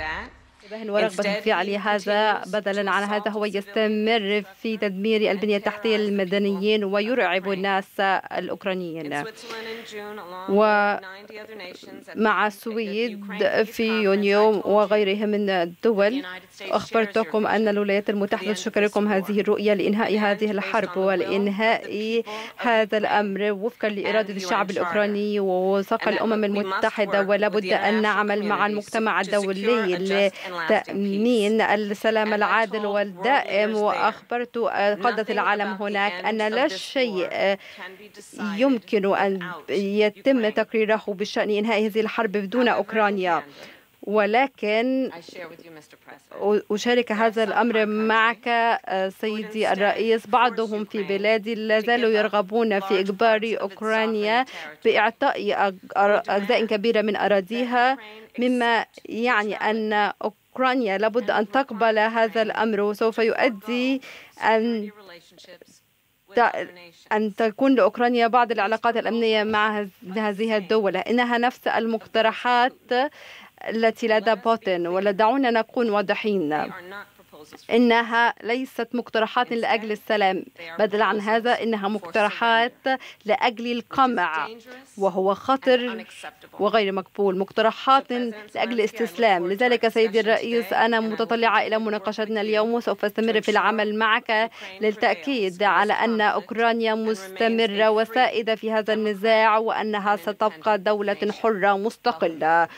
that. ورغبة في فعل هذا. بدلا عن هذا هو يستمر في تدمير ألبنية التحتية للمدنيين ويرعب الناس الأوكرانيين. ومع السويد في يونيو وغيرها من الدول. أخبرتكم أن الولايات المتحدة تشكر لكم هذه الرؤية لإنهاء هذه الحرب ولإنهاء هذا الأمر وفقا لإرادة الشعب الأوكراني ووثق الأمم المتحدة ولا بد أن نعمل مع المجتمع الدولي لتأمين السلام العادل والدائم وأخبرت قادة العالم هناك أن لا شيء يمكن أن يتم تقريره بشأن إنهاء هذه الحرب بدون أوكرانيا. ولكن أشارك هذا الأمر معك سيدي الرئيس. بعضهم في بلادي لا زالوا يرغبون في إجبار أوكرانيا بإعطاء أجزاء كبيرة من أراضيها مما يعني أن أوكرانيا لابد أن تقبل هذا الأمر وسوف يؤدي أن أن تكون لأوكرانيا بعض العلاقات الأمنية مع هذه الدول إنها نفس المقترحات التي لدى بوتين ودعونا نكون واضحين. إنها ليست مقترحات لأجل السلام. بدل عن هذا إنها مقترحات لأجل القمع وهو خطر وغير مقبول. مقترحات لأجل الاستسلام. لذلك سيدي الرئيس أنا متطلعة إلى مناقشتنا اليوم وسوف أستمر في العمل معك للتأكيد على أن أوكرانيا مستمرة وسائدة في هذا النزاع وأنها ستبقى دولة حرة مستقلة.